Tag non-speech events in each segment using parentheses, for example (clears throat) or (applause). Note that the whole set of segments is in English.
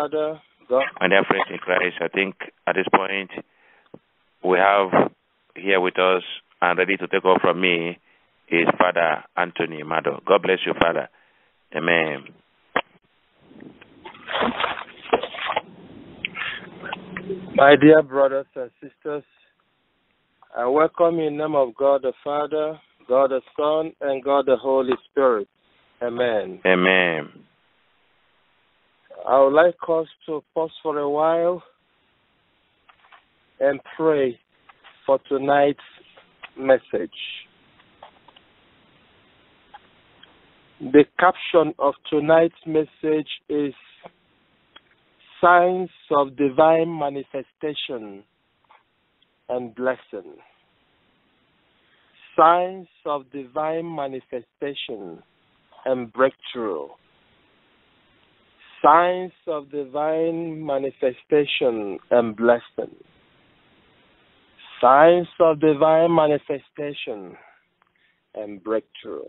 Father, God. And dear friends in Christ, I think at this point we have here with us and ready to take over from me is Father Anthony Madu. God bless you, Father. Amen. My dear brothers and sisters, I welcome you in the name of God the Father, God the Son, and God the Holy Spirit. Amen. Amen. I would like us to pause for a while and pray for tonight's message. The caption of tonight's message is Signs of Divine Manifestation and Blessing. Signs of Divine Manifestation and Breakthrough. Signs of Divine Manifestation and Blessing. Signs of Divine Manifestation and Breakthrough.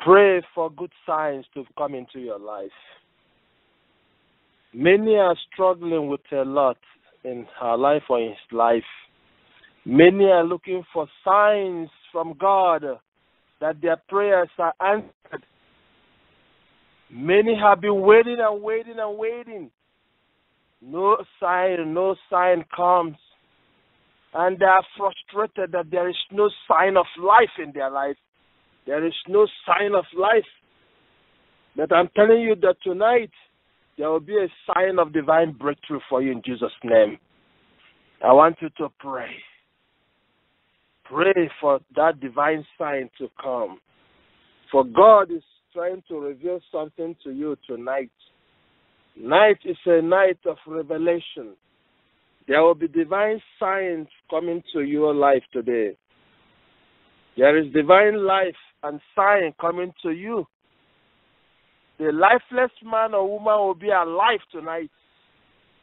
Pray for good signs to come into your life. Many are struggling with a lot in her life or in his life. Many are looking for signs from God that their prayers are answered. Many have been waiting and waiting and waiting. No sign, no sign comes. And they are frustrated that there is no sign of life in their life. There is no sign of life. But I'm telling you that tonight there will be a sign of divine breakthrough for you in Jesus' name. I want you to pray. Pray for that divine sign to come. For God is trying to reveal something to you tonight. Night is a night of revelation. There will be divine signs coming to your life today. There is divine life and sign coming to you. The lifeless man or woman will be alive tonight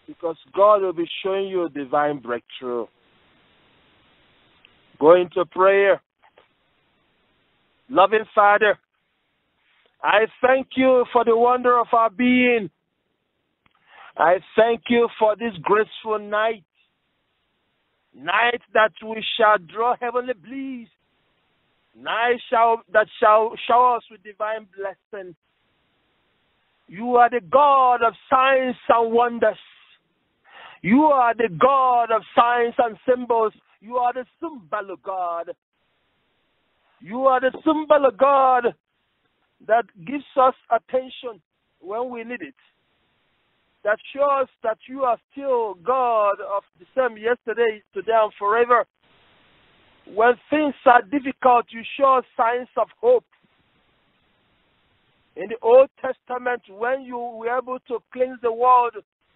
because God will be showing you a divine breakthrough. Go into prayer. Loving Father, I thank you for the wonder of our being. I thank you for this graceful night. Night that we shall draw heavenly bliss. Night shall, that shall shower us with divine blessing. You are the God of signs and wonders. You are the God of signs and symbols. You are the symbol of God. You are the symbol of God that gives us attention when we need it. That shows that you are still God of the same yesterday, today, and forever. When things are difficult, you show signs of hope. In the Old Testament, when you were able to cleanse the world,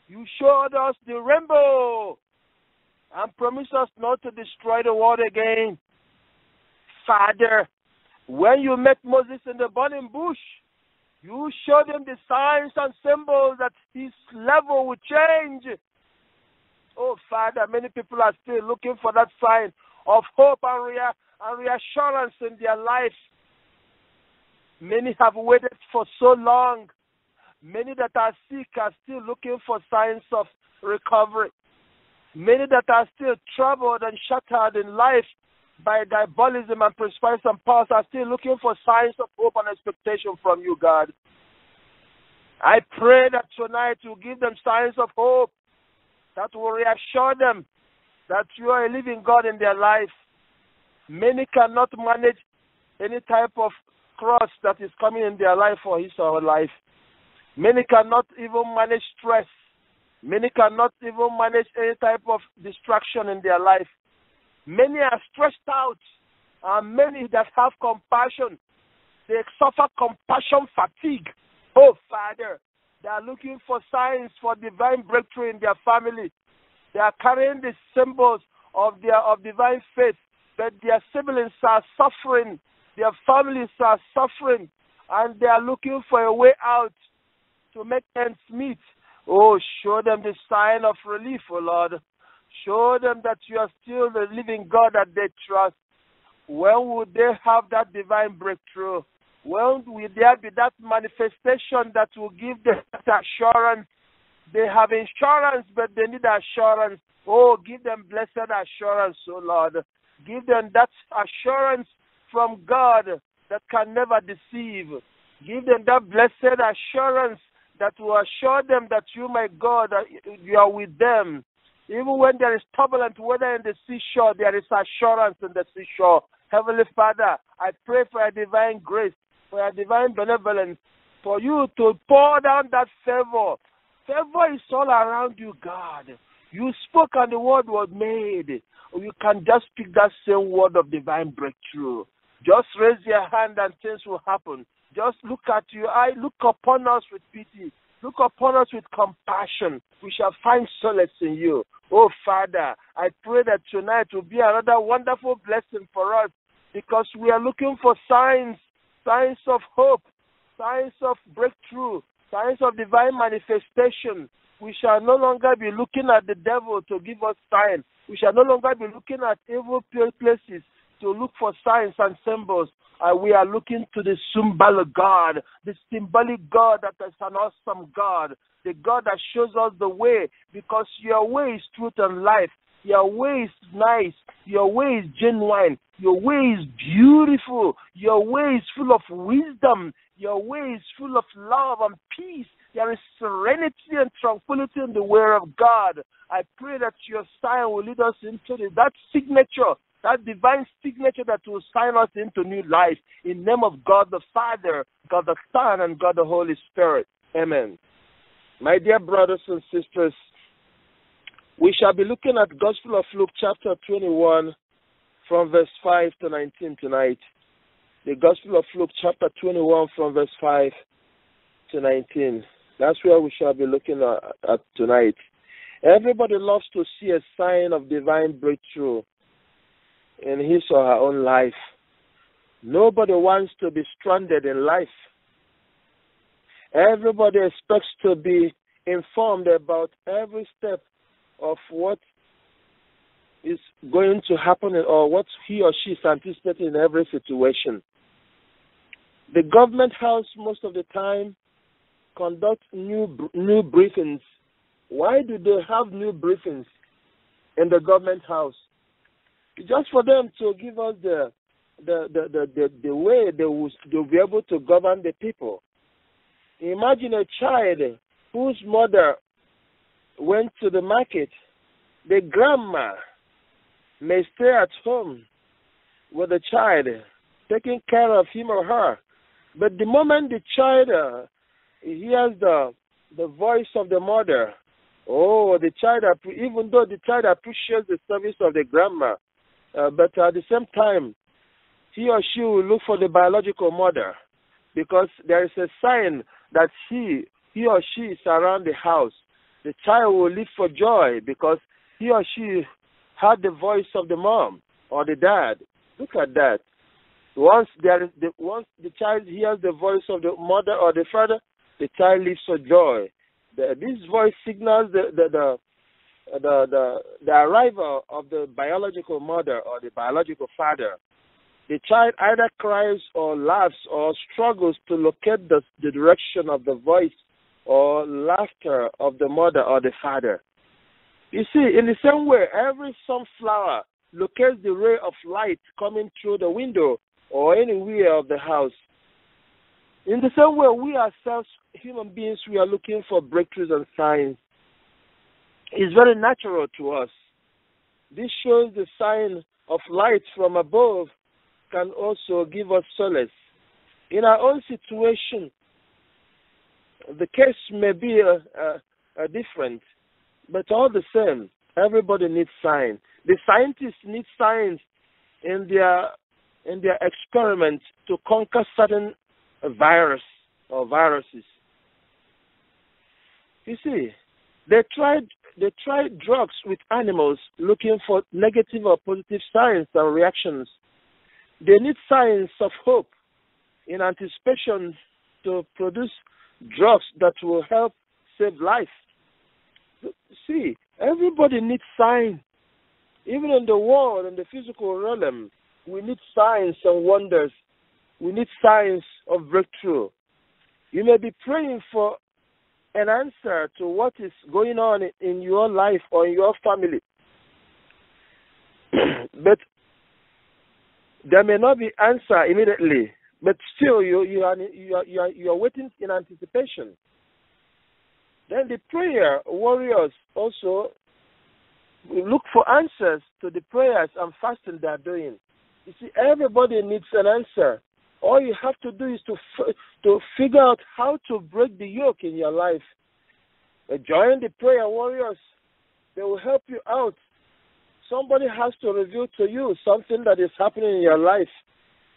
you showed us the rainbow and promised us not to destroy the world again. Father, when you met Moses in the burning bush, you showed him the signs and symbols that his level would change. Oh, Father, many people are still looking for that sign of hope and, rea- and reassurance in their life. Many have waited for so long. Many that are sick are still looking for signs of recovery. Many that are still troubled and shattered in life by diabolism and prosperity and powers are still looking for signs of hope and expectation from you, God. I pray that tonight you give them signs of hope that will reassure them that you are a living God in their life. Many cannot manage any type of cross that is coming in their life or his or her life. Many cannot even manage stress. Many cannot even manage any type of distraction in their life. Many are stretched out, and many that have compassion, they suffer compassion fatigue. Oh, Father, they are looking for signs for divine breakthrough in their family. They are carrying the symbols of their of divine faith, but their siblings are suffering, their families are suffering, and they are looking for a way out to make ends meet. Oh, show them the sign of relief, oh Lord. Show them that you are still the living God that they trust. When would they have that divine breakthrough? When will there be that manifestation that will give them that assurance They have insurance, but they need assurance. Oh, give them blessed assurance, oh Lord. Give them that assurance from God that can never deceive. Give them that blessed assurance that will assure them that you, my God, you are with them. Even when there is turbulent weather in the seashore, there is assurance in the seashore. Heavenly Father, I pray for a divine grace, for a divine benevolence, for you to pour down that favor. Favor is all around you, God. You spoke and the word was made. You can just speak that same word of divine breakthrough. Just raise your hand and things will happen. Just look at you. I look upon us with pity. Look upon us with compassion. We shall find solace in you. Oh, Father, I pray that tonight will be another wonderful blessing for us because we are looking for signs, signs of hope, signs of breakthrough, signs of divine manifestation. We shall no longer be looking at the devil to give us signs. We shall no longer be looking at evil places to look for signs and symbols. Uh, we are looking to the symbolic God, the symbolic God that is an awesome God, the God that shows us the way because your way is truth and life. Your way is nice. Your way is genuine. Your way is beautiful. Your way is full of wisdom. Your way is full of love and peace. There is serenity and tranquility in the way of God. I pray that your sign will lead us into the, that signature that divine signature that will sign us into new life in name of God the Father, God the Son, and God the Holy Spirit. Amen. My dear brothers and sisters, we shall be looking at Gospel of Luke chapter 21 from verse 5 to 19 tonight. The Gospel of Luke chapter 21 from verse 5 to 19. That's where we shall be looking at, at tonight. Everybody loves to see a sign of divine breakthrough in his or her own life. Nobody wants to be stranded in life. Everybody expects to be informed about every step of what is going to happen or what he or she is anticipating in every situation. The government house most of the time conducts new new briefings. Why do they have new briefings in the government house? Just for them to give us the the the the, the, the way they will they'll be able to govern the people. Imagine a child whose mother went to the market. The grandma may stay at home with the child, taking care of him or her. But the moment the child uh, hears the the voice of the mother, oh, the child, even though the child appreciates the service of the grandma, uh, but at the same time, he or she will look for the biological mother because there is a sign that he, he or she is around the house. The child will leap for joy because he or she heard the voice of the mom or the dad. Look at that. Once there is the, once the child hears the voice of the mother or the father, the child leaps for joy. The, this voice signals the, the, the the the the arrival of the biological mother or the biological father, the child either cries or laughs or struggles to locate the, the direction of the voice or laughter of the mother or the father. You see, in the same way, every sunflower locates the ray of light coming through the window or anywhere of the house. In the same way, we ourselves, human beings, we are looking for breakthroughs and signs is very natural to us. This shows the sign of light from above can also give us solace. In our own situation, the case may be a, a, a different, but all the same, everybody needs signs. The scientists need signs in their in their experiments to conquer certain virus or viruses. You see, they tried they try drugs with animals looking for negative or positive signs and reactions. They need signs of hope in anticipation to produce drugs that will help save life. See, everybody needs signs. Even in the world, in the physical realm, we need signs and wonders. We need signs of breakthrough. You may be praying for an answer to what is going on in your life or in your family. (clears throat) but there may not be answer immediately, but still you you are you are, you are, you are waiting in anticipation. Then the prayer warriors also look for answers to the prayers and fasting they are doing. You see, everybody needs an answer. All you have to do is to f- to figure out how to break the yoke in your life. Uh, join the prayer warriors; they will help you out. Somebody has to reveal to you something that is happening in your life.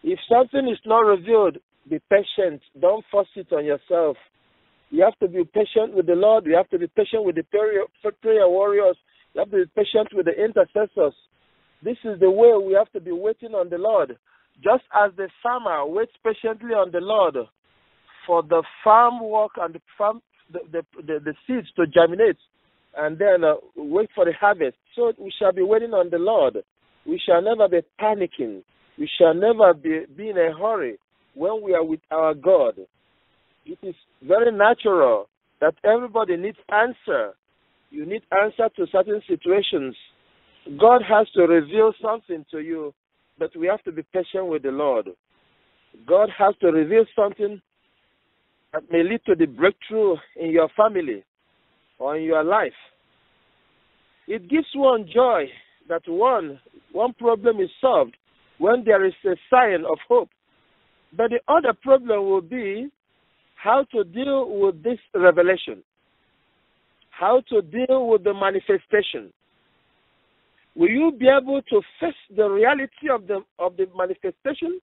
If something is not revealed, be patient. Don't force it on yourself. You have to be patient with the Lord. You have to be patient with the prayer, prayer warriors. You have to be patient with the intercessors. This is the way we have to be waiting on the Lord. Just as the farmer waits patiently on the Lord for the farm work and the farm the, the, the, the seeds to germinate and then uh, wait for the harvest. So we shall be waiting on the Lord. We shall never be panicking. We shall never be, be in a hurry when we are with our God. It is very natural that everybody needs answer. You need answer to certain situations. God has to reveal something to you, but we have to be patient with the Lord. God has to reveal something that may lead to the breakthrough in your family or in your life. It gives one joy that one one problem is solved when there is a sign of hope. But the other problem will be how to deal with this revelation, how to deal with the manifestation. Will you be able to face the reality of the of the manifestation?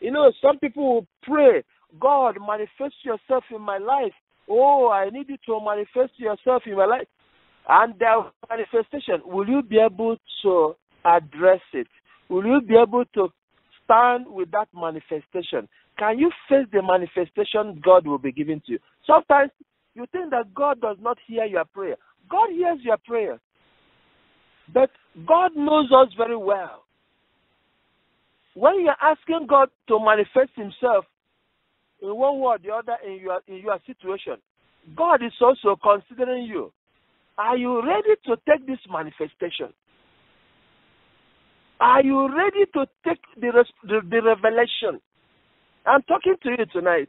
You know, some people will pray, God, manifest yourself in my life. Oh, I need you to manifest yourself in my life. And the manifestation, will you be able to address it? Will you be able to stand with that manifestation? Can you face the manifestation God will be giving to you? Sometimes you think that God does not hear your prayer. God hears your prayer. But God knows us very well. When you're asking God to manifest Himself in one way or the other in your in your situation, God is also considering you. Are you ready to take this manifestation? Are you ready to take the, the, the revelation? I'm talking to you tonight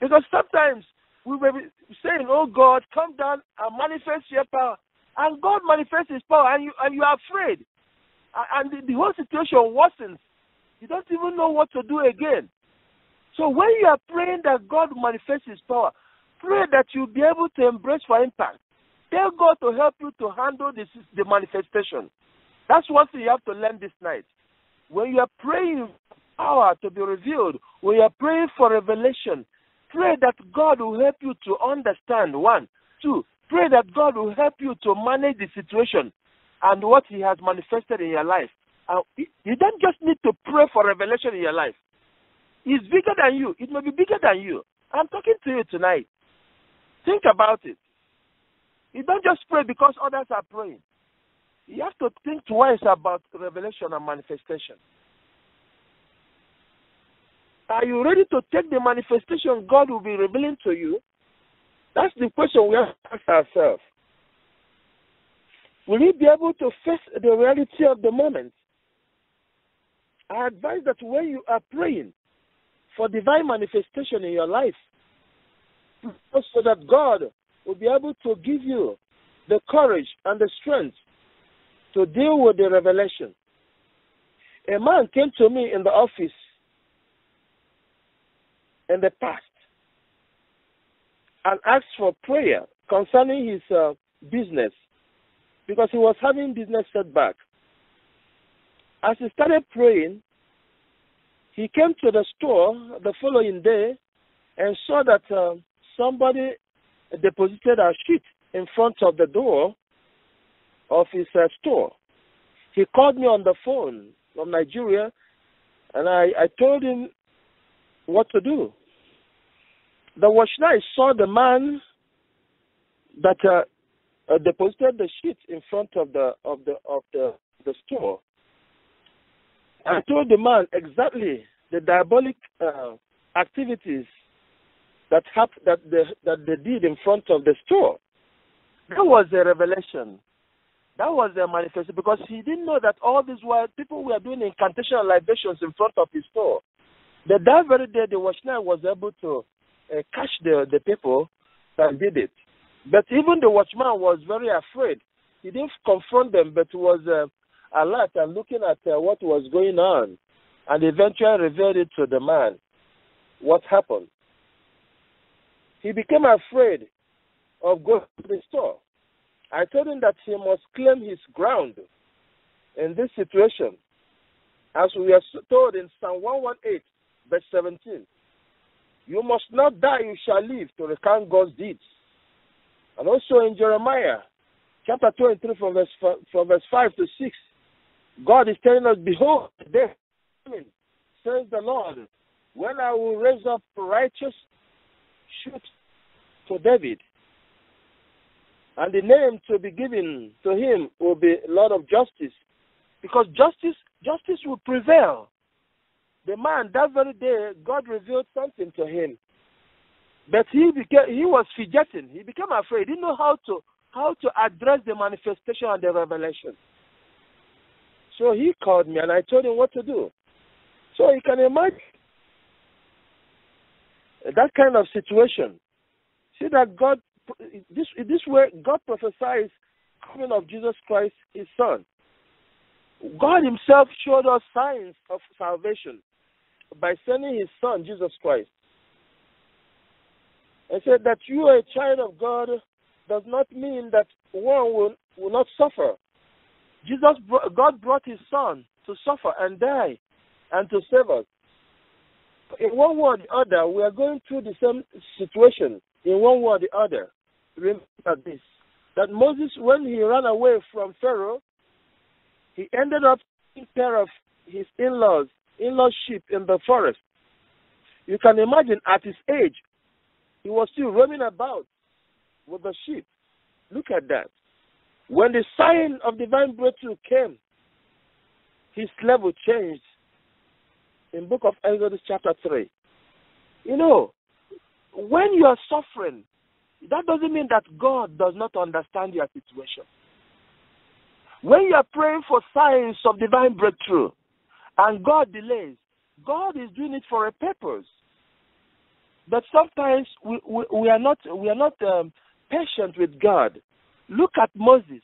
because sometimes we will be saying, "Oh God, come down and manifest your power," and God manifests His power, and you and you are afraid, and the, the whole situation worsens. You don't even know what to do again. So when you are praying that God manifests His power, pray that you'll be able to embrace for impact. Tell God to help you to handle this the manifestation. That's one thing you have to learn this night. When you are praying power to be revealed, when you are praying for revelation, pray that God will help you to understand. One, two, pray that God will help you to manage the situation and what He has manifested in your life. Uh, you don't just need to pray for revelation in your life. It's bigger than you. It may be bigger than you. I'm talking to you tonight. Think about it. You don't just pray because others are praying. You have to think twice about revelation and manifestation. Are you ready to take the manifestation God will be revealing to you? That's the question we have to ask ourselves. Will you be able to face the reality of the moment? I advise that when you are praying for divine manifestation in your life, so that God will be able to give you the courage and the strength to deal with the revelation. A man came to me in the office in the past and asked for prayer concerning his uh, business because he was having business setback. As he started praying, he came to the store the following day and saw that uh, somebody deposited a sheet in front of the door of his uh, store. He called me on the phone from Nigeria, and I, I told him what to do. The watchman saw the man that uh, uh, deposited the sheet in front of the of the of the the store. I told the man exactly the diabolic uh, activities that happened that they that they did in front of the store. That was a revelation. That was a manifestation because he didn't know that all these people were doing incantation and libations in front of his store. That that very day the watchman was able to uh, catch the the people that did it. But even the watchman was very afraid. He didn't confront them, but was uh, alert and looking at uh, what was going on, and eventually revealed it to the man. What happened? He became afraid of going to the store. I told him that he must claim his ground in this situation, as we are told in Psalm 118, verse 17. You must not die, you shall live to recount God's deeds. And also in Jeremiah chapter 23 from verse, from verse 5 to 6, God is telling us, Behold, there says the Lord, when I will raise up righteous shoot for David, and the name to be given to him will be Lord of Justice, because justice justice will prevail. The man that very day God revealed something to him, but he became he was fidgeting. He became afraid. He didn't know how to how to address the manifestation and the revelation. So he called me and I told him what to do. So you can imagine that kind of situation. See that God, this this way, God prophesies coming of Jesus Christ, His Son. God Himself showed us signs of salvation by sending His Son, Jesus Christ. And said that you are a child of God does not mean that one will, will not suffer. Jesus, God brought His Son to suffer and die and to save us. In one way or the other, we are going through the same situation. In one way or the other, remember this: that Moses, when he ran away from Pharaoh, he ended up taking care of his in-laws, in-laws sheep in the forest. You can imagine at his age, he was still roaming about with the sheep. Look at that. When the sign of divine breakthrough came, his level changed in book of Exodus chapter 3. You know, when you are suffering, that doesn't mean that God does not understand your situation. When you are praying for signs of divine breakthrough and God delays, God is doing it for a purpose. But sometimes we, we, we are not we are not um, patient with God. Look at Moses.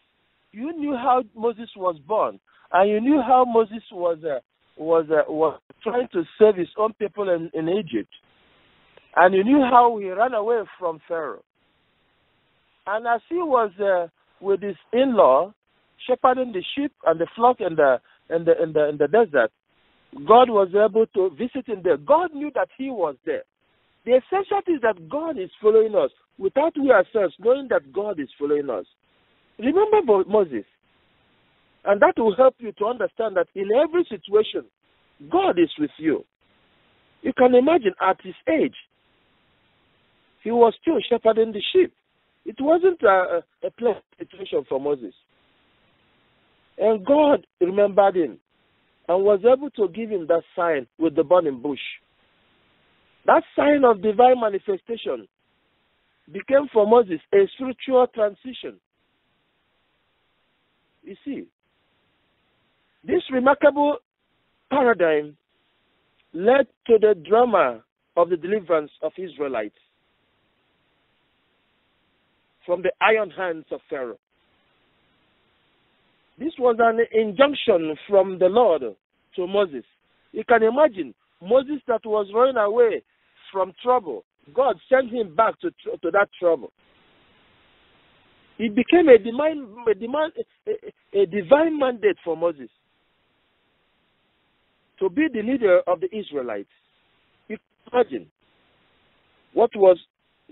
You knew how Moses was born, and you knew how Moses was uh, was uh, was trying to save his own people in, in Egypt, and you knew how he ran away from Pharaoh. And as he was uh, with his in-law, shepherding the sheep and the flock in the in the in the in the desert, God was able to visit him there. God knew that he was there. The essential is that God is following us without we ourselves knowing that God is following us. Remember Moses. And that will help you to understand that in every situation, God is with you. You can imagine at his age, he was still shepherding the sheep. It wasn't a, a pleasant situation for Moses. And God remembered him and was able to give him that sign with the burning bush. That sign of divine manifestation became for Moses a spiritual transition. You see, this remarkable paradigm led to the drama of the deliverance of Israelites from the iron hands of Pharaoh. This was an injunction from the Lord to Moses. You can imagine Moses that was running away from trouble. God sent him back to, to that trouble. It became a divine, a, demand, a, a divine mandate for Moses to be the leader of the Israelites. You can imagine what was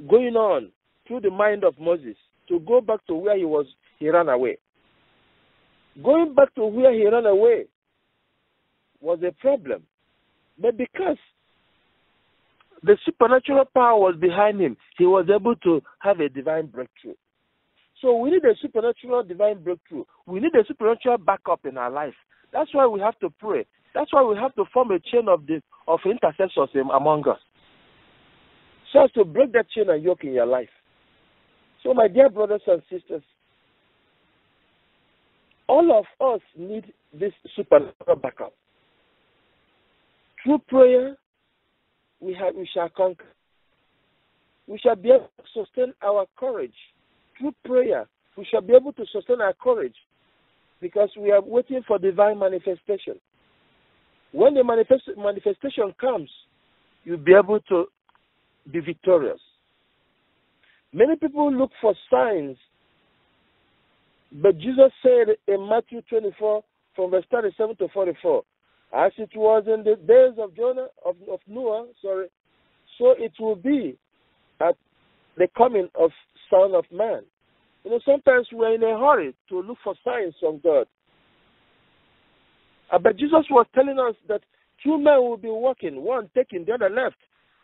going on through the mind of Moses to go back to where he was, he ran away. Going back to where he ran away was a problem. But because the supernatural power was behind him. He was able to have a divine breakthrough. So we need a supernatural divine breakthrough. We need a supernatural backup in our life. That's why we have to pray. That's why we have to form a chain of the of intercessors among us. so as to break that chain and yoke in your life. So, my dear brothers and sisters, all of us need this supernatural backup. Through prayer, we, have, we shall conquer. We shall be able to sustain our courage. Through prayer, we shall be able to sustain our courage because we are waiting for divine manifestation. When the manifest, manifestation comes, you'll be able to be victorious. Many people look for signs, but Jesus said in Matthew 24, from verse 37 to 44, as it was in the days of Jonah of, of Noah, sorry, so it will be at the coming of Son of Man. You know, sometimes we're in a hurry to look for signs from God. Uh, but Jesus was telling us that two men will be walking, one taking the other left.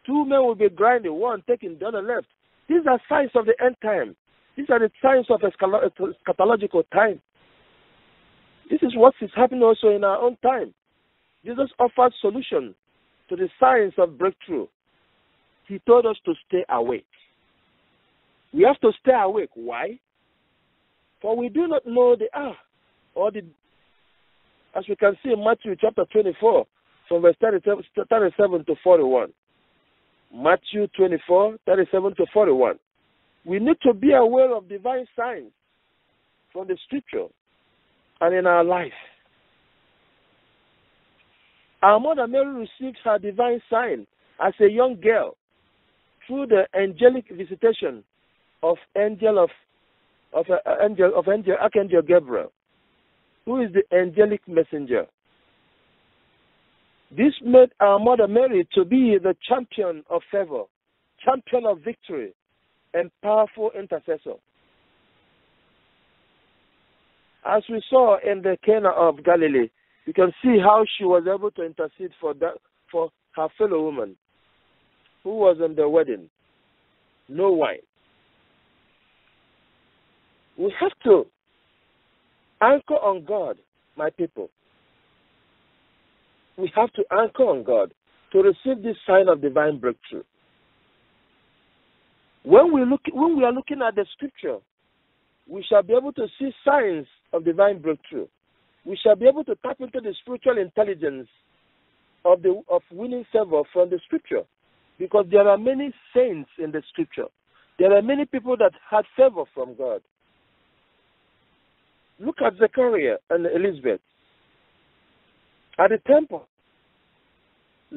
Two men will be grinding, one taking the other left. These are signs of the end time. These are the signs of eschatological time. This is what is happening also in our own time. Jesus offered solution to the signs of breakthrough. He told us to stay awake. We have to stay awake. Why? For we do not know the hour or the as we can see in Matthew chapter 24 from verse 37 to 41. Matthew 24, 37 to 41. We need to be aware of divine signs from the scripture and in our life. Our mother Mary received her divine sign as a young girl through the angelic visitation of angel of of uh, angel of angel archangel Gabriel, who is the angelic messenger. This made our mother Mary to be the champion of favor, champion of victory, and powerful intercessor. As we saw in the Cana of Galilee, you can see how she was able to intercede for that for her fellow woman who was in the wedding. No wine. We have to anchor on God, my people we have to anchor on God to receive this sign of divine breakthrough. When we look when we are looking at the scripture, we shall be able to see signs of divine breakthrough. We shall be able to tap into the spiritual intelligence of the of winning favor from the scripture. Because there are many saints in the scripture. There are many people that had favor from God. Look at Zechariah and Elizabeth. At the temple,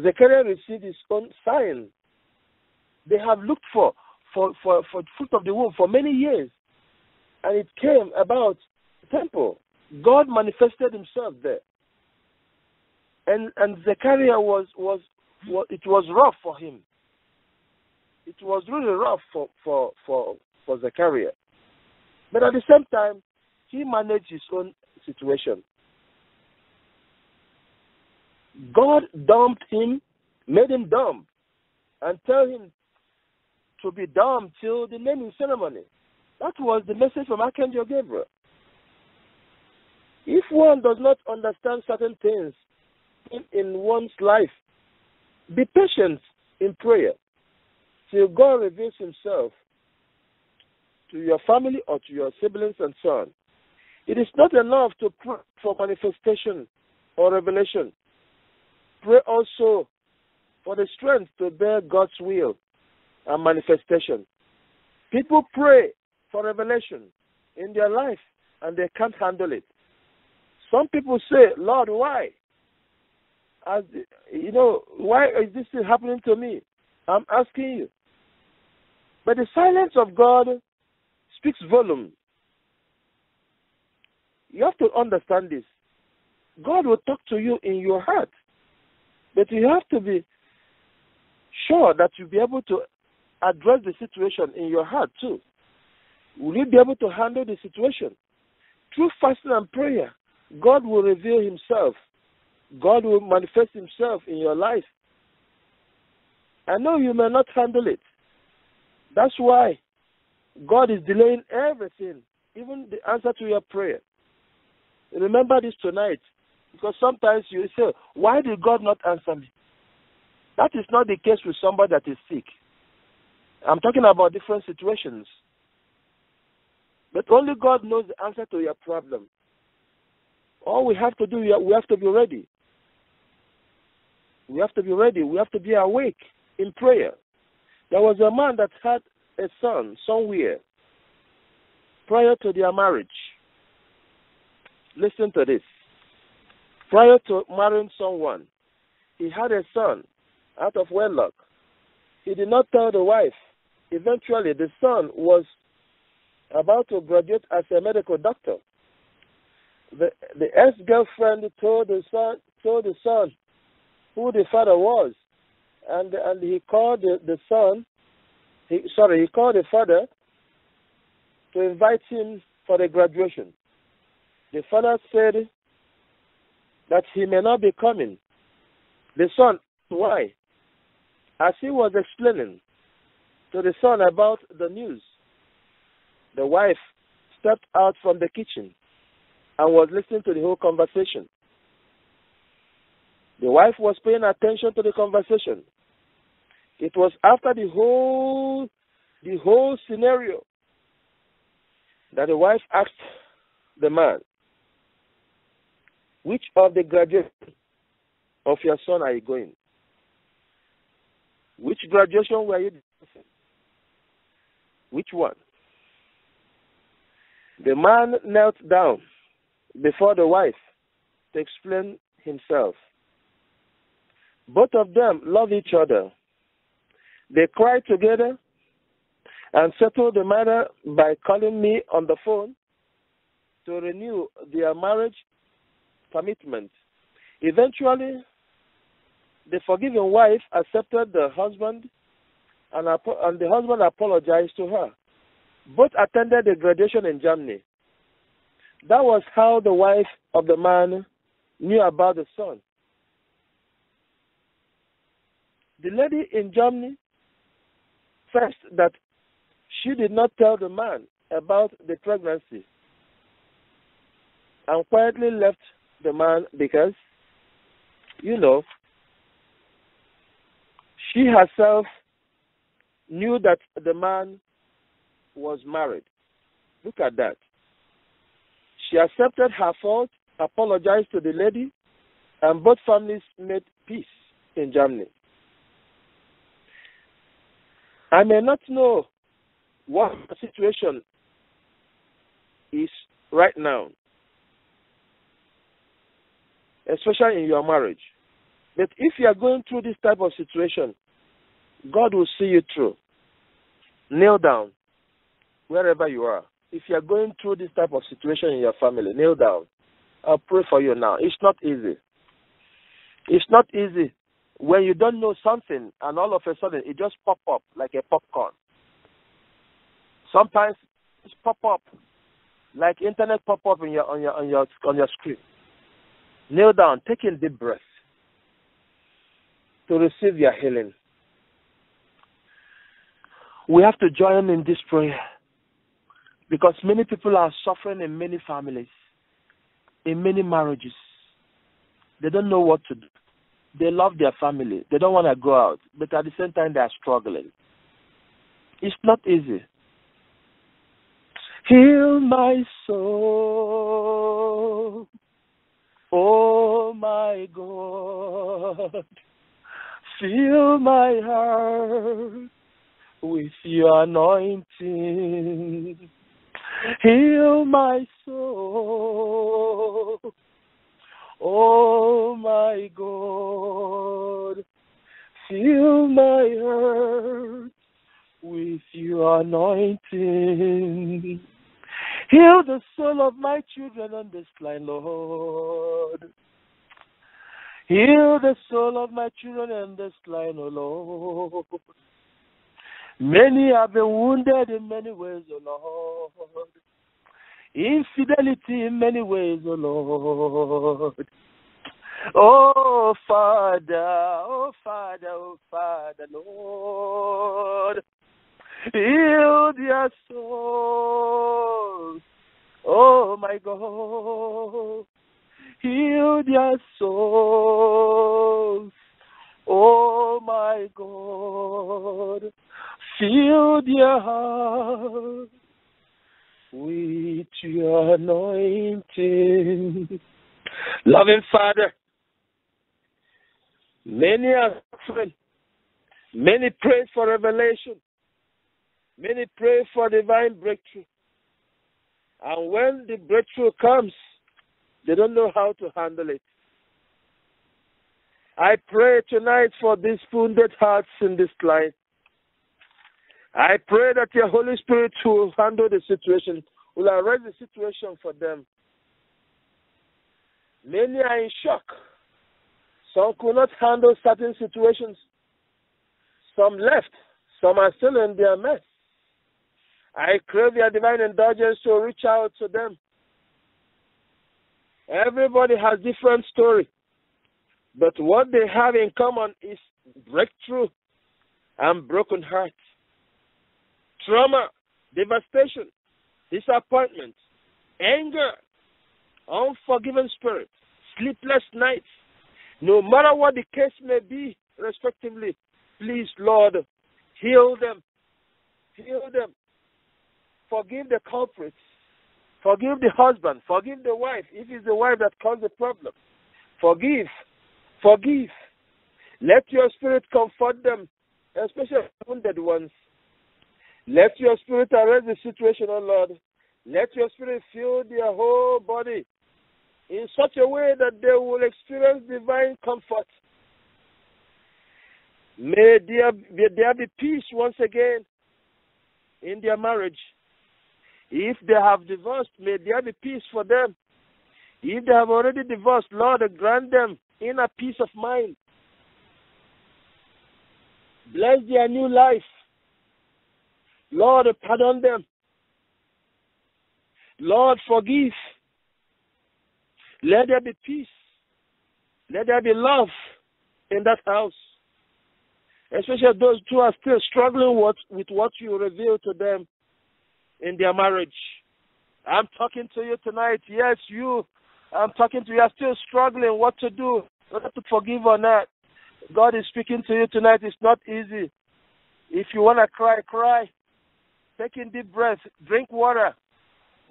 Zechariah received his own sign. They have looked for for, for, for fruit of the womb for many years. And it came about temple. God manifested himself there. And and Zechariah was, was was it was rough for him. It was really rough for, for, for, for Zechariah. But at the same time, he managed his own situation. God dumped him, made him dumb, and tell him to be dumb till the naming ceremony. That was the message from Archangel Gabriel. If one does not understand certain things in, in one's life, be patient in prayer till God reveals himself to your family or to your siblings and so on. It is not enough to pray for manifestation or revelation. Pray also for the strength to bear God's will and manifestation. People pray for revelation in their life and they can't handle it. Some people say, Lord, why? As you know, why is this happening to me? I'm asking you. But the silence of God speaks volume. You have to understand this. God will talk to you in your heart. But you have to be sure that you'll be able to address the situation in your heart too. Will you be able to handle the situation? Through fasting and prayer, God will reveal Himself. God will manifest Himself in your life. I know you may not handle it. That's why God is delaying everything, even the answer to your prayer. Remember this tonight. Because sometimes you say, Why did God not answer me? That is not the case with somebody that is sick. I'm talking about different situations. But only God knows the answer to your problem. All we have to do, we have to be ready. We have to be ready. We have to be awake in prayer. There was a man that had a son somewhere prior to their marriage. Listen to this. Prior to marrying someone, he had a son out of wedlock. He did not tell the wife. Eventually, the son was about to graduate as a medical doctor. The the ex girlfriend told the son told the son who the father was, and and he called the, the son. He, sorry, he called the father to invite him for the graduation. The father said that he may not be coming. The son, why? As he was explaining to the son about the news, the wife stepped out from the kitchen and was listening to the whole conversation. The wife was paying attention to the conversation. It was after the whole the whole scenario that the wife asked the man, Which of the graduates of your son are you going? Which graduation were you discussing? Which one? The man knelt down before the wife to explain himself. Both of them love each other. They cried together and settled the matter by calling me on the phone to renew their marriage commitment. Eventually, the forgiving wife accepted the husband and, and the husband apologized to her. Both attended the graduation in Germany. That was how the wife of the man knew about the son. The lady in Germany first that she did not tell the man about the pregnancy and quietly left the man because, you know, she herself knew that the man was married. Look at that. She accepted her fault, apologized to the lady, and both families made peace in Germany. I may not know what the situation is right now, especially in your marriage. But if you are going through this type of situation, God will see you through. Kneel down wherever you are. If you are going through this type of situation in your family, kneel down. I'll pray for you now. It's not easy. It's not easy when you don't know something and all of a sudden it just pop up like a popcorn. Sometimes it's pop up like internet pop up in your on your on your on your screen. Kneel down, take in deep breath to receive your healing. We have to join in this prayer because many people are suffering in many families, in many marriages. They don't know what to do. They love their family. They don't want to go out, but at the same time, they are struggling. It's not easy. Heal my soul, oh my God. Fill my heart with your anointing. Heal my soul. Oh my God, fill my heart with your anointing. Heal the soul of my children on this line, Lord. Heal the soul of my children on this line, O Lord. Many have been wounded in many ways, O Lord. Infidelity in many ways, O Lord. Oh Father, oh Father, oh Father, Lord. Heal their souls. Oh my God. Heal their souls. Oh my God fill your heart with your anointing. Loving Father, many are suffering. Many pray for revelation. Many pray for divine breakthrough. And when the breakthrough comes, they don't know how to handle it. I pray tonight for these wounded hearts in this line. I pray that your Holy Spirit will handle the situation, will arrest the situation for them. Many are in shock. Some could not handle certain situations. Some left. Some are still in their mess. I crave your divine indulgence to reach out to them. Everybody has different story. But what they have in common is breakthrough and broken heart. Trauma, devastation, disappointment, anger, unforgiven spirit, sleepless nights. No matter what the case may be, respectively, please, Lord, heal them. Heal them. Forgive the culprits. Forgive the husband. Forgive the wife if it's the wife that caused the problem. Forgive. Forgive. Let your spirit comfort them, especially wounded ones. Let your spirit arrest the situation, O oh Lord. Let your spirit fill their whole body in such a way that they will experience divine comfort. May there, may there be peace once again in their marriage. If they have divorced, may there be peace for them. If they have already divorced, Lord, grant them inner peace of mind. Bless their new life. Lord, pardon them. Lord, forgive. Let there be peace. Let there be love in that house. Especially those who are still struggling with, with what you reveal to them in their marriage. I'm talking to you tonight. Yes, you. I'm talking to you. Are still struggling what to do, whether to forgive or not. God is speaking to you tonight. It's not easy. If you want to cry, cry. Take deep breath. Drink water.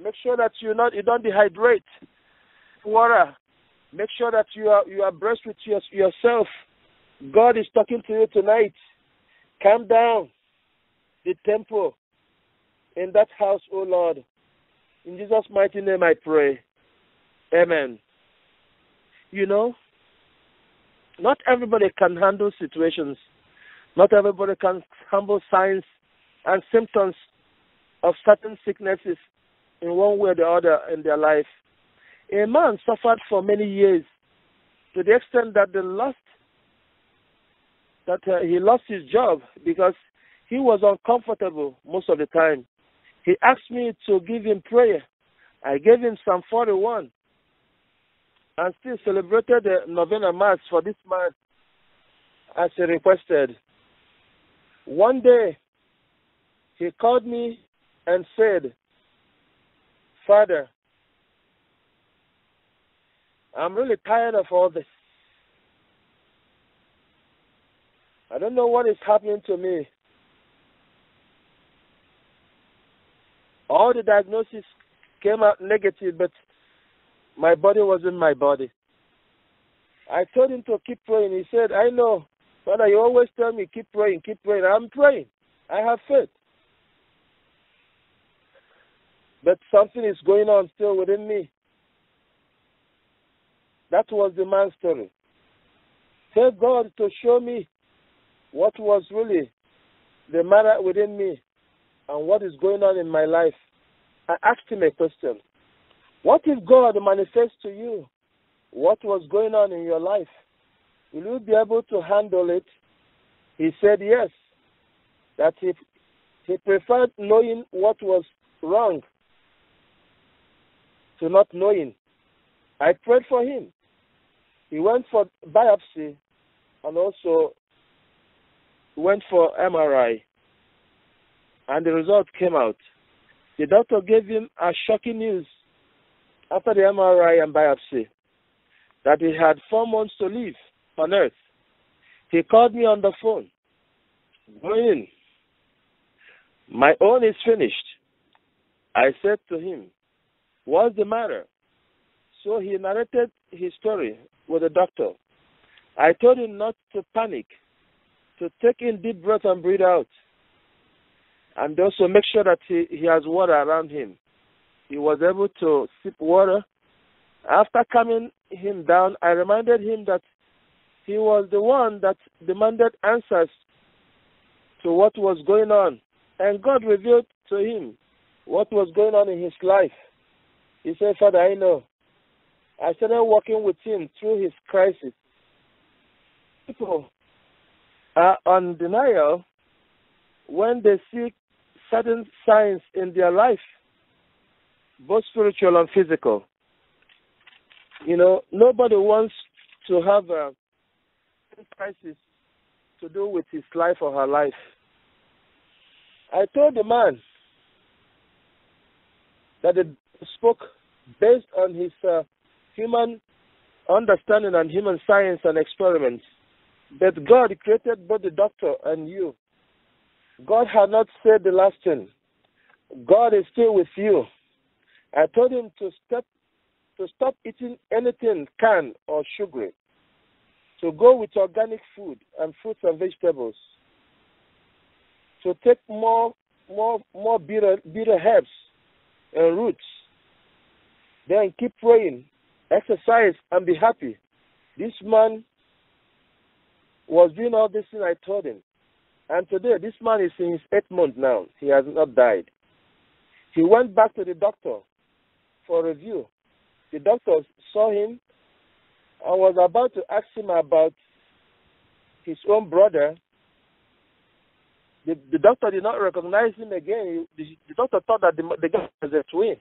Make sure that you not you don't dehydrate. Water. Make sure that you are you are blessed with your, yourself. God is talking to you tonight. Calm down. The temple in that house, O Lord. In Jesus' mighty name I pray. Amen. You know, not everybody can handle situations. Not everybody can handle signs and symptoms of certain sicknesses in one way or the other in their life. A man suffered for many years to the extent that the lost that uh, he lost his job because he was uncomfortable most of the time. He asked me to give him prayer. I gave him Psalm 41 and still celebrated the novena mass for this man as he requested. One day, he called me and said, Father, I'm really tired of all this. I don't know what is happening to me. All the diagnosis came out negative, but my body wasn't my body. I told him to keep praying. He said, I know. Father, you always tell me, keep praying, keep praying. I'm praying. I have faith. But something is going on still within me. That was the man's story. Tell God to show me what was really the matter within me and what is going on in my life, I asked him a question. What if God manifests to you what was going on in your life? Will you be able to handle it? He said yes. That he, he preferred knowing what was wrong to not knowing. I prayed for him. He went for biopsy and also went for MRI and the result came out. The doctor gave him a shocking news after the MRI and biopsy that he had four months to live on earth. He called me on the phone. Go in. My own is finished. I said to him, What's the matter? So he narrated his story with the doctor. I told him not to panic, to take in deep breath and breathe out, and also make sure that he, he has water around him. He was able to sip water. After calming him down, I reminded him that he was the one that demanded answers to what was going on, and God revealed to him what was going on in his life. He said, Father, I know. I started working with him through his crisis. People are on denial when they see certain signs in their life, both spiritual and physical. You know, nobody wants to have a crisis to do with his life or her life. I told the man that it spoke based on his uh, human understanding and human science and experiments that God created both the doctor and you. God had not said the last thing. God is still with you. I told him to step to stop eating anything canned or sugary. To go with organic food and fruits and vegetables. To take more more more bitter bitter herbs and roots. Then keep praying, exercise, and be happy. This man was doing all this thing I told him. And today, this man is in his eighth month now. He has not died. He went back to the doctor for review. The doctor saw him and was about to ask him about his own brother. The, the doctor did not recognize him again. The, the doctor thought that the, the guy was a twin.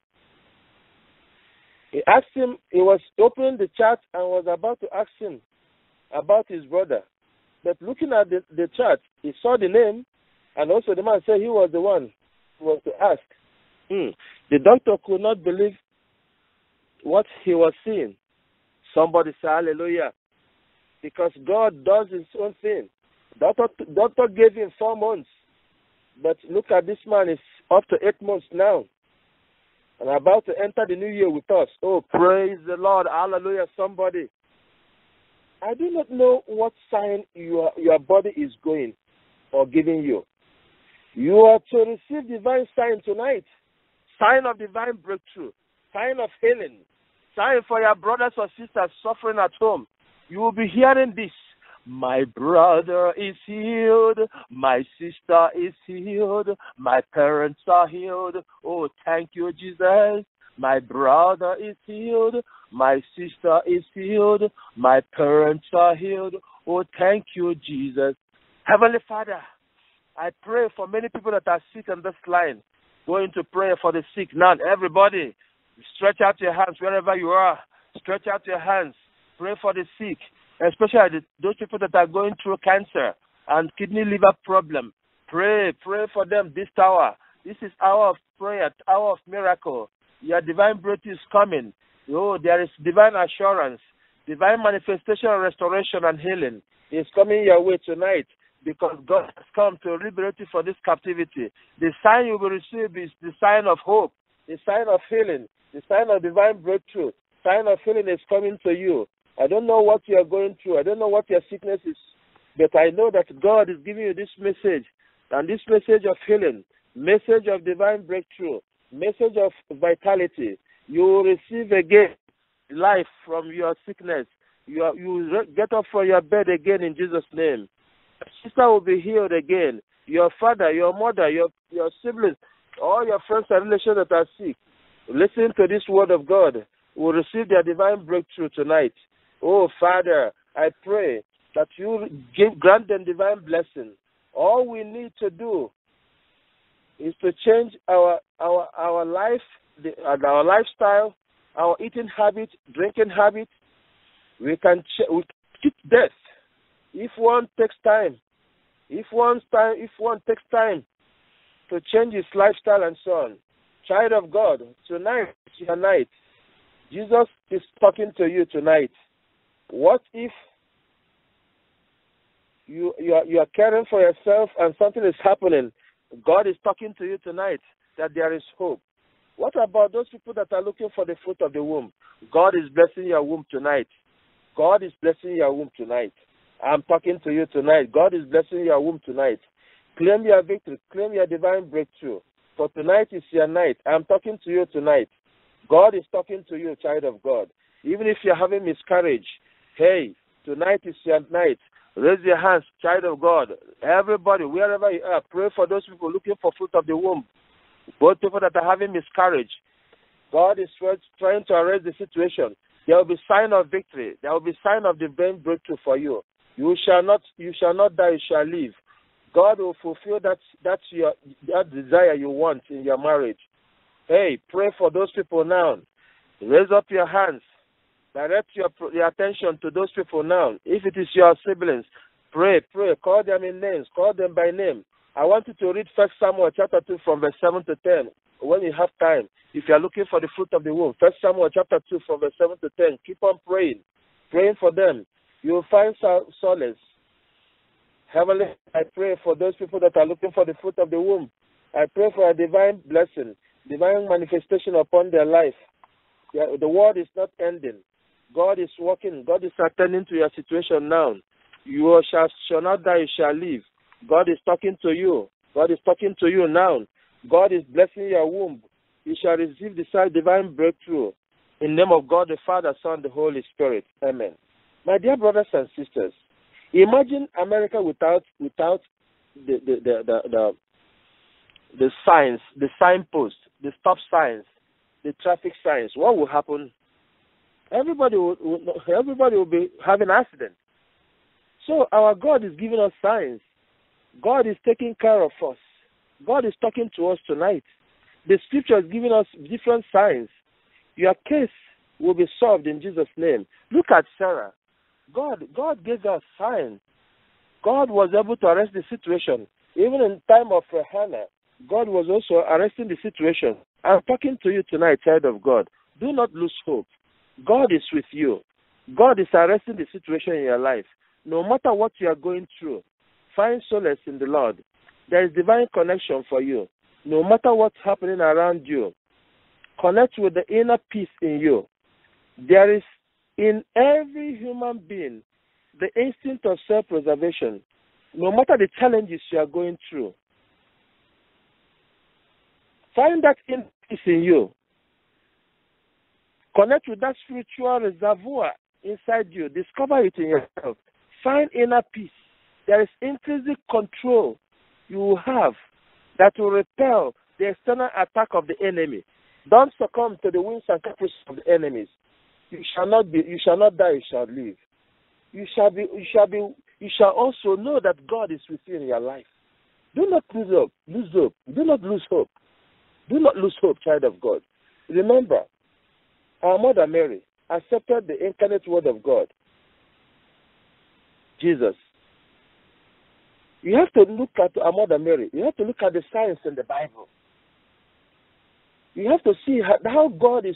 He asked him, he was opening the chart and was about to ask him about his brother. But looking at the, the chart, he saw the name, and also the man said he was the one who was to ask. Hmm. The doctor could not believe what he was seeing. Somebody say hallelujah. Because God does his own thing. Doctor, doctor gave him four months. But look at this man, is up to eight months now. And about to enter the new year with us. Oh, praise the Lord. Hallelujah, somebody. I do not know what sign your, your body is going or giving you. You are to receive divine sign tonight. Sign of divine breakthrough. Sign of healing. Sign for your brothers or sisters suffering at home. You will be hearing this. My brother is healed. My sister is healed. My parents are healed. Oh, thank you, Jesus. My brother is healed. My sister is healed. My parents are healed. Oh, thank you, Jesus. Heavenly Father, I pray for many people that are sick on this line. Going to pray for the sick now. Everybody, stretch out your hands wherever you are. Stretch out your hands. Pray for the sick, especially those people that are going through cancer and kidney liver problem. Pray, pray for them this hour. This is hour of prayer, hour of miracle. Your divine breakthrough is coming. Oh, there is divine assurance, divine manifestation, restoration, and healing is coming your way tonight because God has come to liberate you from this captivity. The sign you will receive is the sign of hope, the sign of healing, the sign of divine breakthrough. Sign of healing is coming to you. I don't know what you are going through. I don't know what your sickness is, but I know that God is giving you this message, and this message of healing, message of divine breakthrough, message of vitality. You will receive again life from your sickness. You, are, you get up from your bed again in Jesus' name. Your sister will be healed again. Your father, your mother, your, your siblings, all your friends and relations that are sick, listen to this word of God. Will receive their divine breakthrough tonight. Oh, Father, I pray that you give, grant them divine blessing. All we need to do is to change our our our life, the, our lifestyle, our eating habit, drinking habit. We can ch- we keep death if one takes time. If one time, if one takes time to change his lifestyle and so on. Child of God, tonight is your night. Jesus is talking to you tonight. What if you you are, you are caring for yourself and something is happening God is talking to you tonight that there is hope. What about those people that are looking for the fruit of the womb? God is blessing your womb tonight. God is blessing your womb tonight. I'm talking to you tonight. God is blessing your womb tonight. Claim your victory. Claim your divine breakthrough. For tonight is your night. I'm talking to you tonight. God is talking to you, child of God. Even if you're having miscarriage, hey, tonight is your night. Raise your hands, child of God. Everybody, wherever you are, pray for those people looking for fruit of the womb. Both people that are having miscarriage. God is trying to arrest the situation. There will be sign of victory. There will be sign of divine breakthrough for you. You shall not you shall not die, you shall live. God will fulfill that that your that desire you want in your marriage. Hey, pray for those people now. Raise up your hands. Direct your, your attention to those people now. If it is your siblings, pray, pray. Call them in names. Call them by name. I want you to read First Samuel chapter 2 from verse 7 to 10 when you have time. If you are looking for the fruit of the womb, First Samuel chapter 2 from verse 7 to 10. Keep on praying. Praying for them. You will find solace. Heavenly, I pray for those people that are looking for the fruit of the womb. I pray for a divine blessing, divine manifestation upon their life. The world is not ending. God is working. God is attending to your situation now. You shall, shall not die, you shall live. God is talking to you. God is talking to you now. God is blessing your womb. You shall receive the divine breakthrough. In the name of God, the Father, Son, the Holy Spirit. Amen. My dear brothers and sisters, imagine America without without the the the the, the, the signs, the signposts, the stop signs, the traffic signs. What will happen everybody will, everybody will be having accidents. So our God is giving us signs. God is taking care of us. God is talking to us tonight. The scripture is giving us different signs. Your case will be solved in Jesus' name. Look at Sarah. God, God gave us signs. God was able to arrest the situation. Even in time of Hannah, God was also arresting the situation. I'm talking to you tonight, child of God. Do not lose hope. God is with you. God is arresting the situation in your life. No matter what you are going through, find solace in the Lord. There is divine connection for you. No matter what's happening around you, connect with the inner peace in you. There is in every human being the instinct of self preservation, no matter the challenges you are going through. Find that inner peace in you. Connect with that spiritual reservoir inside you. Discover it in yourself. Find inner peace. There is intrinsic control you have that will repel the external attack of the enemy. Don't succumb to the winds and caprices of the enemies. You shall not be. You shall not die. You shall live. You shall be. You shall be. You shall also know that God is with you in your life. Do not lose hope. Lose hope. Do not lose hope. Do not lose hope, child of God. Remember, our Mother Mary accepted the incarnate Word of God, Jesus. You have to look at our Mother Mary. You have to look at the science in the Bible. You have to see how, God is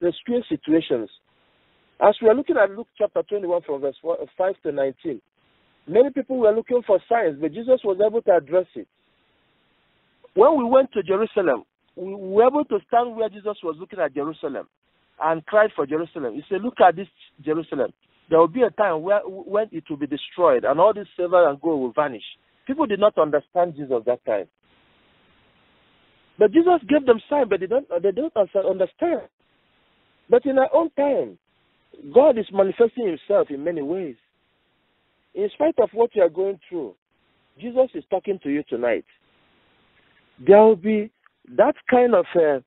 rescuing situations. As we are looking at Luke chapter 21 from verse 5 to 19, many people were looking for signs, but Jesus was able to address it. When we went to Jerusalem, we were able to stand where Jesus was looking at Jerusalem and cried for Jerusalem. He said, Look at this Jerusalem. There will be a time where when it will be destroyed and all this silver and gold will vanish. People did not understand Jesus that time. But Jesus gave them signs, but they don't they don't understand. But in our own time, God is manifesting himself in many ways. In spite of what you are going through, Jesus is talking to you tonight. There will be that kind of uh,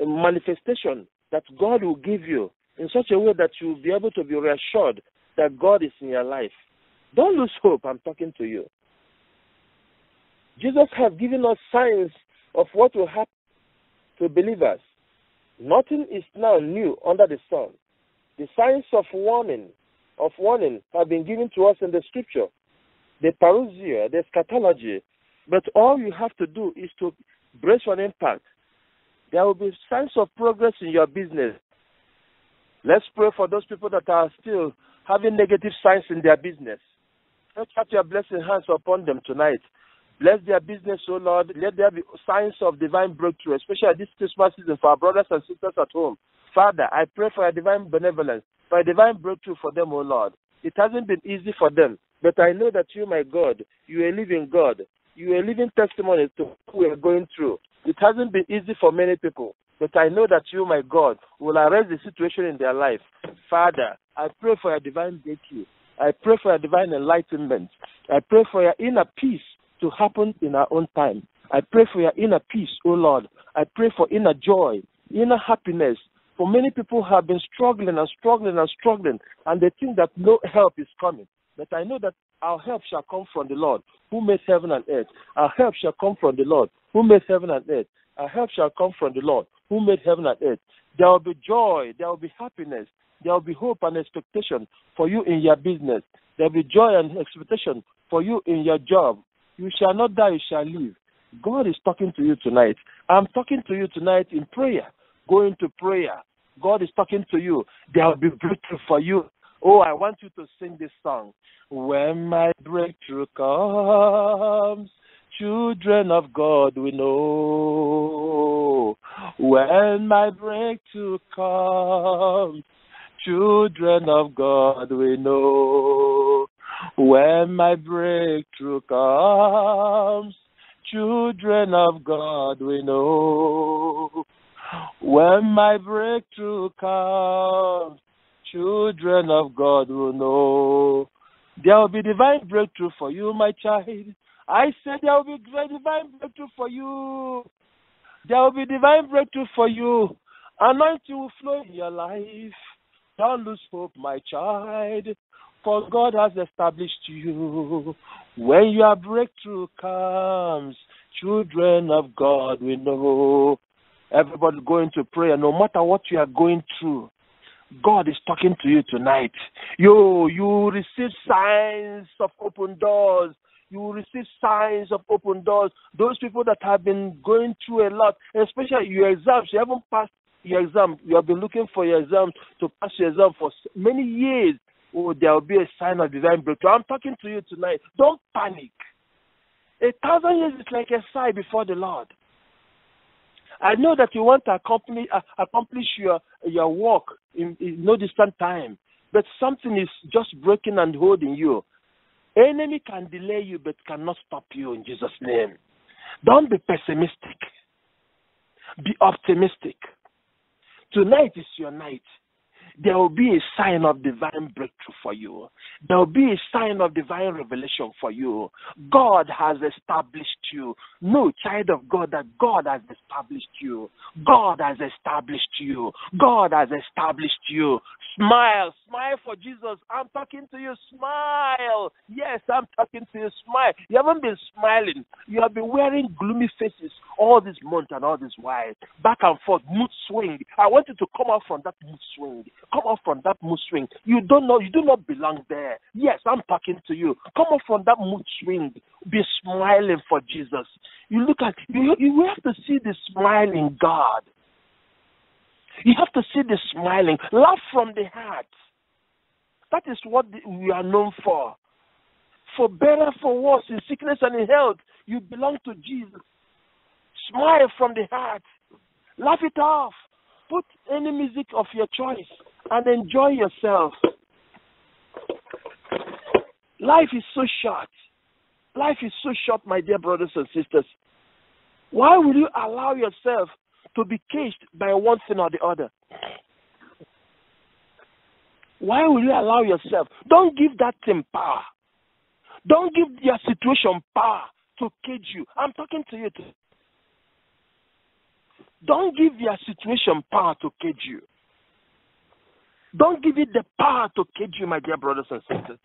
manifestation that God will give you in such a way that you will be able to be reassured that God is in your life. Don't lose hope. I'm talking to you. Jesus has given us signs of what will happen to believers. Nothing is now new under the sun. The signs of warning, of warning, have been given to us in the Scripture. The parousia, the eschatology. But all you have to do is to brace for impact there will be signs of progress in your business. Let's pray for those people that are still having negative signs in their business. Let's have your blessing hands upon them tonight. Bless their business, O Lord. Let there be signs of divine breakthrough, especially at this Christmas season for our brothers and sisters at home. Father, I pray for a divine benevolence, for a divine breakthrough for them, O Lord. It hasn't been easy for them, but I know that you, my God, you are living God. You are living testimony to what we are going through. It hasn't been easy for many people, but I know that you, my God, will arrest the situation in their life. Father, I pray for a divine breakthrough. I pray for a divine enlightenment. I pray for your inner peace to happen in our own time. I pray for your inner peace, O Lord. I pray for inner joy, inner happiness. For many people have been struggling and struggling and struggling, and they think that no help is coming. But I know that our help shall come from the Lord, who made heaven and earth. Our help shall come from the Lord, who made heaven and earth. Our help shall come from the Lord, who made heaven and earth. There will be joy, there will be happiness, there will be hope and expectation for you in your business. There will be joy and expectation for you in your job. You shall not die, you shall live. God is talking to you tonight. I'm talking to you tonight in prayer. Go into prayer. God is talking to you. There will be breakthrough for you. Oh, I want you to sing this song. When my breakthrough comes, children of God we know. When my breakthrough comes, children of God we know. When my breakthrough comes, children of God we know. When my breakthrough comes, children of God will know. There will be divine breakthrough for you, my child. I said there will be great divine breakthrough for you. There will be divine breakthrough for you. Anointing will flow in your life. Don't lose hope, my child, for God has established you. When your breakthrough comes, children of God we know. Everybody going to prayer, no matter what you are going through. God is talking to you tonight. You you receive signs of open doors. You will receive signs of open doors. Those people that have been going through a lot, especially your exams, you haven't passed your exam. You have been looking for your exam to pass your exam for many years. Oh, there will be a sign of divine breakthrough. I'm talking to you tonight. Don't panic. A thousand years is like a sigh before the Lord. I know that you want to accomplish, uh, accomplish your your work in, in no distant time, but something is just breaking and holding you. Enemy can delay you, but cannot stop you in Jesus' name. Don't be pessimistic. Be optimistic. Tonight is your night there will be a sign of divine breakthrough for you. There will be a sign of divine revelation for you. God has established you. No child of God that God has established you. God has established you. God has established you. Smile, smile for Jesus. I'm talking to you. Smile. Yes, I'm talking to you. Smile. You haven't been smiling. You have been wearing gloomy faces all this month and all this while. Back and forth, mood swing. I want you to come out from that mood swing. Come off from that mood swing. You don't know, you do not belong there. Yes, I'm talking to you. Come off from that mood swing. Be smiling for Jesus. You look at you. You have to see the smiling God. You have to see the smiling. Laugh from the heart. That is what we are known for. For better, for worse, in sickness and in health, you belong to Jesus. Smile from the heart. Laugh it off. Put any music of your choice and enjoy yourself. Life is so short. Life is so short, my dear brothers and sisters. Why will you allow yourself to be caged by one thing or the other? Why will you allow yourself? Don't give that thing power. Don't give your situation power to cage you. I'm talking to you. Today. Don't give your situation power to cage you. Don't give it the power to cage you, my dear brothers and sisters.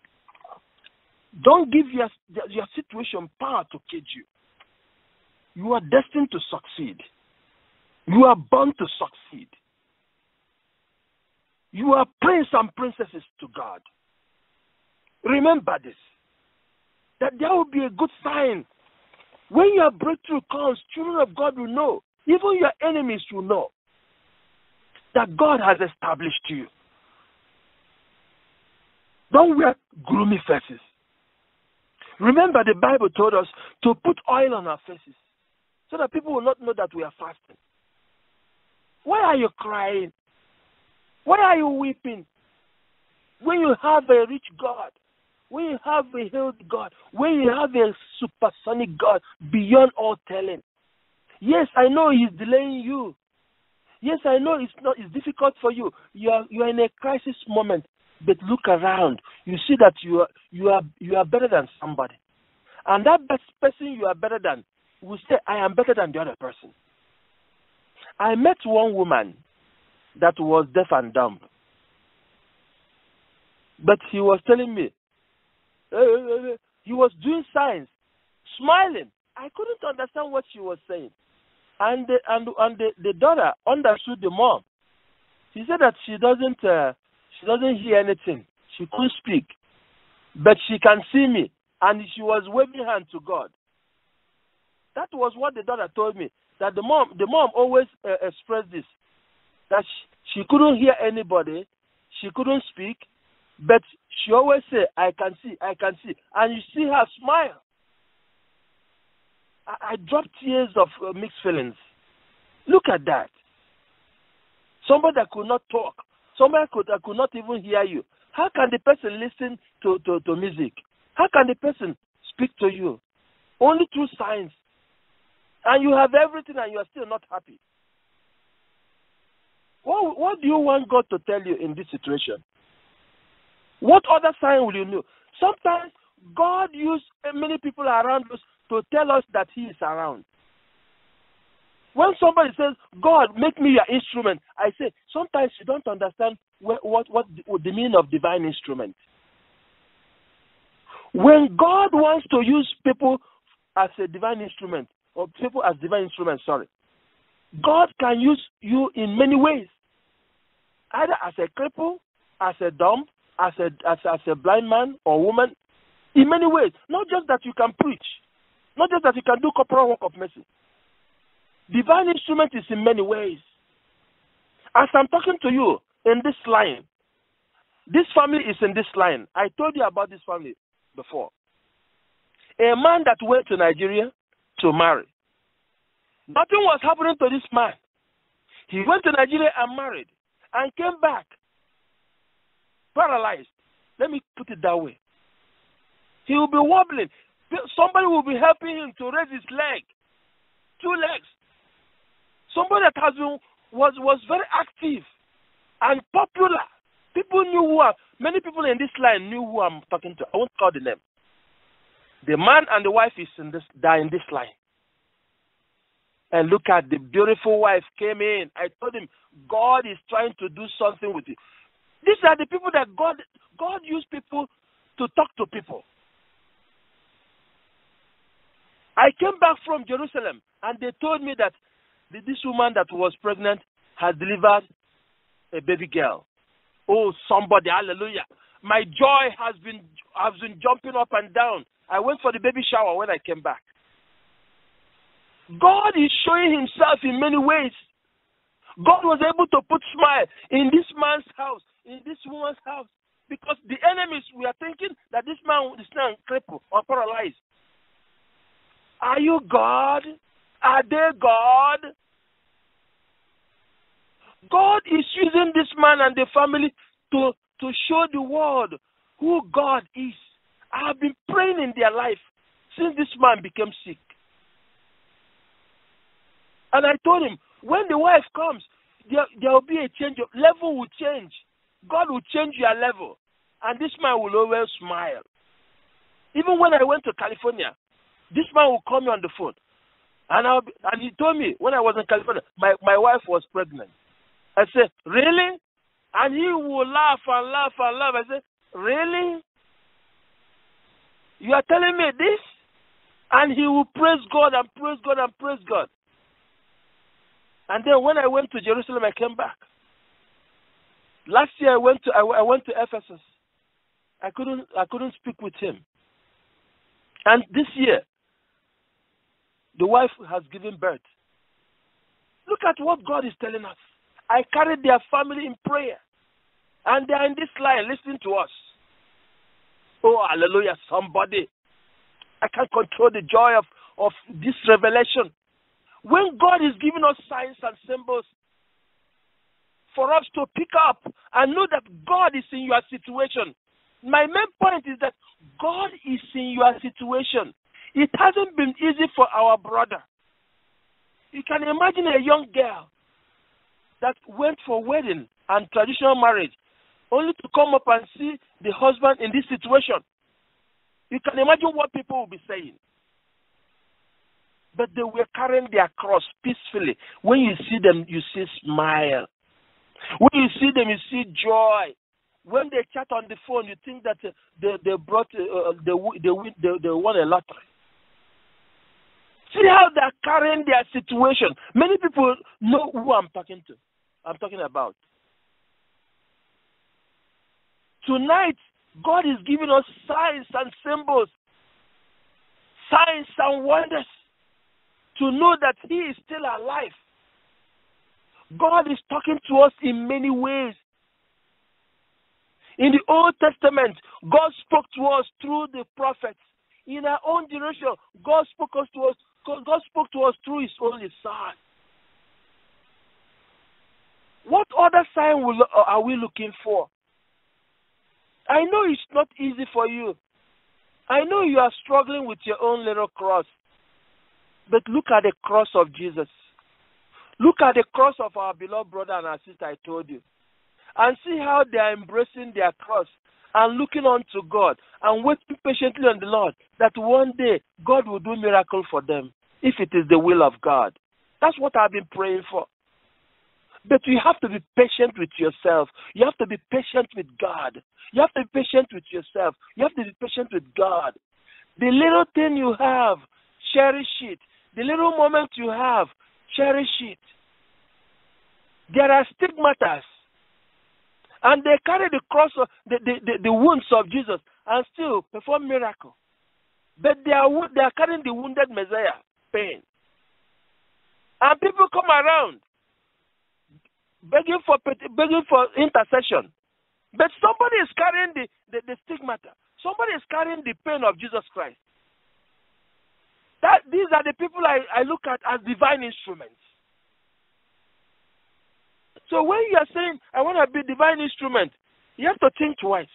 Don't give your, your situation power to cage you. You are destined to succeed. You are born to succeed. You are prince and princesses to God. Remember this that there will be a good sign. When your breakthrough comes, children of God will know, even your enemies will know that God has established you. Don't wear gloomy faces. Remember, the Bible told us to put oil on our faces so that people will not know that we are fasting. Why are you crying? Why are you weeping? When you have a rich God, when you have a healed God, when you have a supersonic God beyond all telling. Yes, I know He's delaying you. Yes, I know it's not it's difficult for you. You are you are in a crisis moment, but look around. You see that you are you are you are better than somebody. And that person you are better than will say, I am better than the other person. I met one woman that was deaf and dumb. But he was telling me, uh, he was doing signs, smiling. I couldn't understand what she was saying. And the, and and the, the daughter understood the mom. She said that she doesn't uh, she doesn't hear anything. She couldn't speak, but she can see me, and she was waving hand to God. That was what the daughter told me. That the mom the mom always uh, expressed this that she, she couldn't hear anybody, she couldn't speak, but she always say, "I can see, I can see," and you see her smile. I, I dropped tears of uh, mixed feelings. Look at that. Somebody that could not talk, somebody could, that could not even hear you. How can the person listen to, to, to music? How can the person speak to you? Only through signs. And you have everything and you are still not happy. What, what do you want God to tell you in this situation? What other sign will you know? Sometimes God uses many people around us to tell us that He is around. When somebody says, God, make me your instrument, I say, sometimes you don't understand what, what, what the meaning of divine instrument. When God wants to use people as a divine instrument, or people as divine instruments, sorry, God can use you in many ways. Either as a cripple, as a dumb, as a as, as a blind man or woman, in many ways. Not just that you can preach, not just that you can do corporal work of mercy. Divine instrument is in many ways. As I'm talking to you in this line, this family is in this line. I told you about this family before. A man that went to Nigeria to marry. Nothing was happening to this man. He went to Nigeria and married and came back paralyzed. Let me put it that way. He will be wobbling. Somebody will be helping him to raise his leg, two legs. Somebody that has been was was very active and popular. People knew who I, many people in this line knew who I'm talking to. I won't call the name. The man and the wife is in this die in this line. And look at the beautiful wife came in. I told him, God is trying to do something with you. These are the people that God God used people to talk to people. I came back from Jerusalem and they told me that this woman that was pregnant had delivered a baby girl. Oh, somebody, hallelujah. My joy has been has been jumping up and down. I went for the baby shower when I came back. God is showing himself in many ways. God was able to put smile in this man's house, in this woman's house, because the enemies were thinking that this man is now crippled or paralyzed. Are you God? Are they God? God is using this man and the family to, to show the world who God is. I have been praying in their life since this man became sick. And I told him, when the wife comes, there, there will be a change. Of, level will change. God will change your level. And this man will always smile. Even when I went to California, this man will call me on the phone. And, I'll and he told me when I was in California, my, my wife was pregnant. I said, Really? And he will laugh and laugh and laugh. I said, Really? You are telling me this? And he will praise God and praise God and praise God. And then when I went to Jerusalem, I came back. Last year I went to I, I went to Ephesus. I couldn't I couldn't speak with him. And this year, the wife has given birth. Look at what God is telling us. I carried their family in prayer. And they are in this line listening to us. Oh, hallelujah, somebody. I can't control the joy of, of this revelation. When God is giving us signs and symbols for us to pick up and know that God is in your situation. My main point is that God is in your situation. It hasn't been easy for our brother. You can imagine a young girl that went for wedding and traditional marriage only to come up and see the husband in this situation. You can imagine what people will be saying. But they were carrying their cross peacefully. When you see them, you see smile. When you see them, you see joy. When they chat on the phone, you think that uh, they, they brought uh, they, they, they, they won a lottery. See how they're carrying their situation. Many people know who I'm talking to. I'm talking about. Tonight, God is giving us signs and symbols, signs and wonders to know that He is still alive. God is talking to us in many ways. In the Old Testament, God spoke to us through the prophets. In our own generation, God spoke to us. God spoke to us through His only Son. What other sign will, uh, are we looking for? I know it's not easy for you. I know you are struggling with your own little cross. But look at the cross of Jesus. Look at the cross of our beloved brother and our sister, I told you. And see how they are embracing their cross and looking unto God and waiting patiently on the Lord that one day God will do miracle for them if it is the will of God. That's what I've been praying for. But you have to be patient with yourself. You have to be patient with God. You have to be patient with yourself. You have to be patient with God. The little thing you have, cherish it. The little moment you have, cherish it. There are stigmatas. And they carry the cross of the, the, the, the wounds of Jesus and still perform miracle. But they are they are carrying the wounded Messiah pain. And people come around begging for begging for intercession. But somebody is carrying the, the, the stigmata. Somebody is carrying the pain of Jesus Christ. That these are the people I, I look at as divine instruments. So when you are saying I want to be divine instrument, you have to think twice.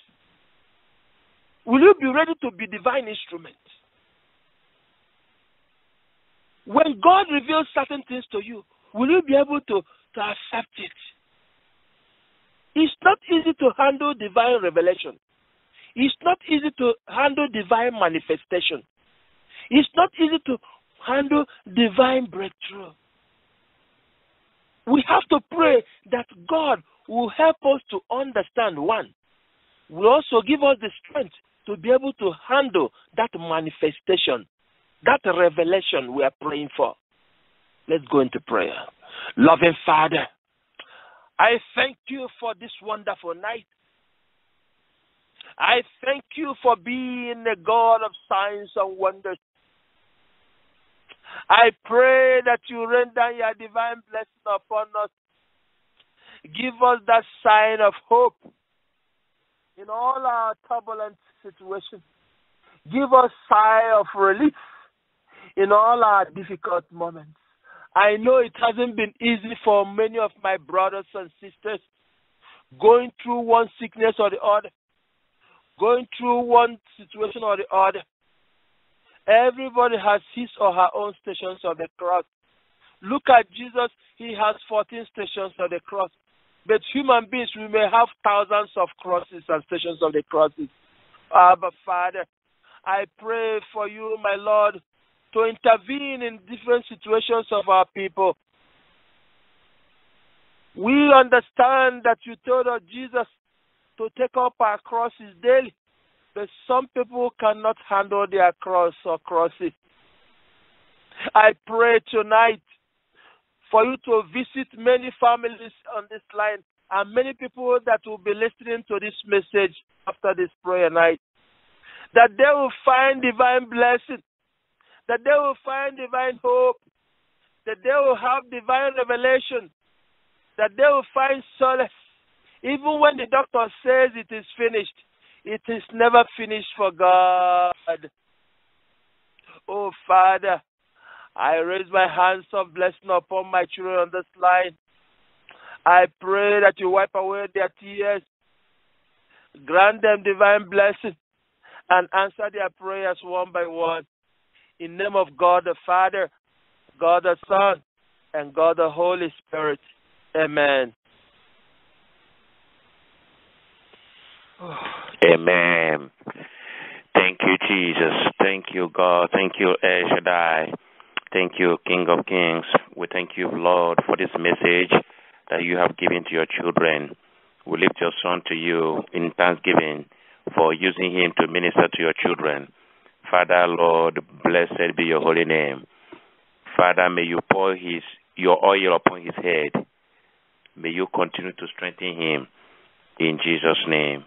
Will you be ready to be divine instrument? When God reveals certain things to you, will you be able to, to accept it? It's not easy to handle divine revelation. It's not easy to handle divine manifestation. It's not easy to handle divine breakthrough. We have to pray that God will help us to understand one. Will also give us the strength to be able to handle that manifestation, that revelation we are praying for. Let's go into prayer. Loving Father, I thank you for this wonderful night. I thank you for being the God of signs and wonders. I pray that you render your divine blessing upon us. Give us that sign of hope in all our turbulent situations. Give us sign of relief in all our difficult moments. I know it hasn't been easy for many of my brothers and sisters going through one sickness or the other, going through one situation or the other. Everybody has his or her own stations of the cross. Look at Jesus, he has 14 stations of the cross. But human beings, we may have thousands of crosses and stations of the crosses. But Father, I pray for you, my Lord, to intervene in different situations of our people. We understand that you told us, Jesus, to take up our crosses daily, but some people cannot handle their cross or crosses. I pray tonight for you to visit many families on this line and many people that will be listening to this message after this prayer night. That they will find divine blessing that they will find divine hope, that they will have divine revelation, that they will find solace. Even when the doctor says it is finished, it is never finished for God. Oh, Father, I raise my hands of blessing upon my children on this line. I pray that you wipe away their tears, grant them divine blessing, and answer their prayers one by one. In the name of God the Father, God the Son, and God the Holy Spirit. Amen. Amen. Thank you, Jesus. Thank you, God. Thank you, El Shaddai. Thank you, King of Kings. We thank you, Lord, for this message that you have given to your children. We lift your son to you in thanksgiving for using him to minister to your children. Father, Lord, blessed be your holy name. Father, may you pour his your oil upon his head. May you continue to strengthen him. In Jesus' name.